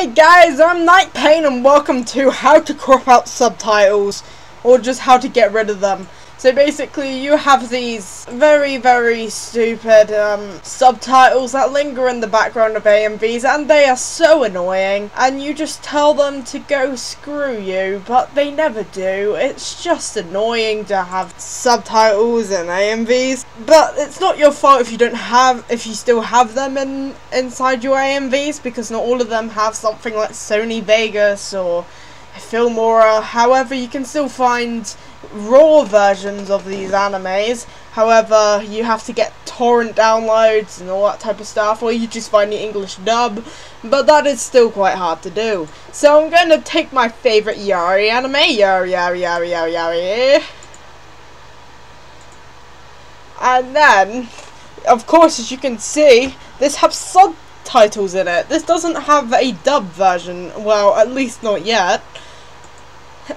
Hey guys, I'm Night Pain and welcome to how to crop out subtitles or just how to get rid of them. So basically you have these very very stupid um, subtitles that linger in the background of AMVs and they are so annoying and you just tell them to go screw you but they never do. It's just annoying to have subtitles in AMVs but it's not your fault if you don't have if you still have them in inside your AMVs because not all of them have something like Sony Vegas or Filmora. Uh, however, you can still find raw versions of these animes. However, you have to get torrent downloads and all that type of stuff, or you just find the English dub. But that is still quite hard to do. So I'm going to take my favourite Yari anime, Yari, Yari, Yari, Yari, Yari. And then, of course, as you can see, this has subtitles in it. This doesn't have a dub version. Well, at least not yet.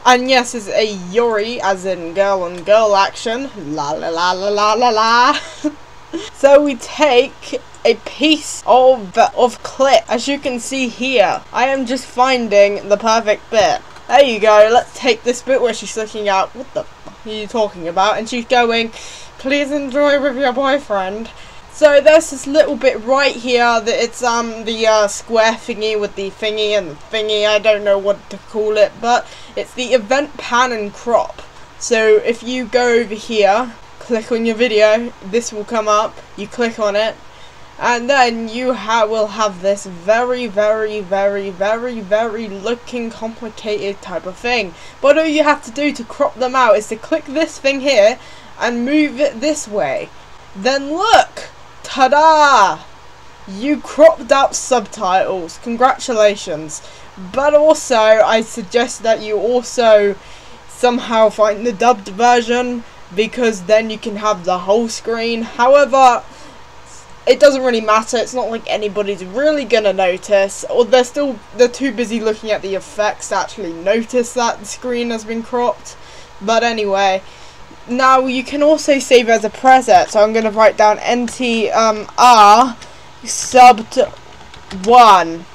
And yes, it's a Yuri, as in girl on girl action. La la la la la la la. so we take a piece of of clip, as you can see here. I am just finding the perfect bit. There you go. Let's take this bit where she's looking out. What the are you talking about? And she's going, please enjoy with your boyfriend. So there's this little bit right here that it's um the uh, square thingy with the thingy and the thingy. I don't know what to call it, but it's the event pan and crop. So if you go over here, click on your video, this will come up. You click on it, and then you ha will have this very, very, very, very, very looking complicated type of thing. But all you have to do to crop them out is to click this thing here and move it this way. Then look! Ta-da! You cropped out subtitles. Congratulations. But also, I suggest that you also somehow find the dubbed version because then you can have the whole screen. However, it doesn't really matter. It's not like anybody's really gonna notice, or they're still they're too busy looking at the effects to actually notice that the screen has been cropped. But anyway, now you can also save as a preset, so I'm going to write down NT um, R subbed 1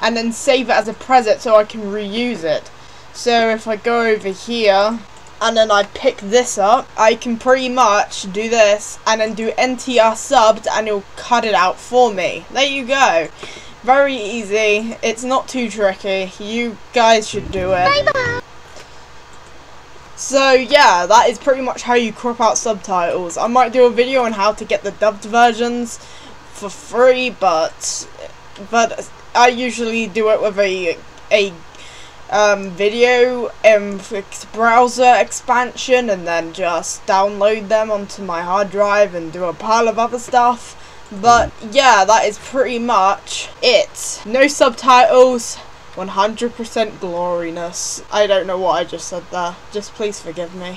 and then save it as a preset so I can reuse it. So if I go over here and then I pick this up, I can pretty much do this and then do NTR subbed and it'll cut it out for me. There you go. Very easy. It's not too tricky. You guys should do it. Bye bye. So yeah, that is pretty much how you crop out subtitles. I might do a video on how to get the dubbed versions for free, but but I usually do it with a a um, video um, browser expansion and then just download them onto my hard drive and do a pile of other stuff. But yeah, that is pretty much it. No subtitles, 100% gloriness. I don't know what I just said there. Just please forgive me.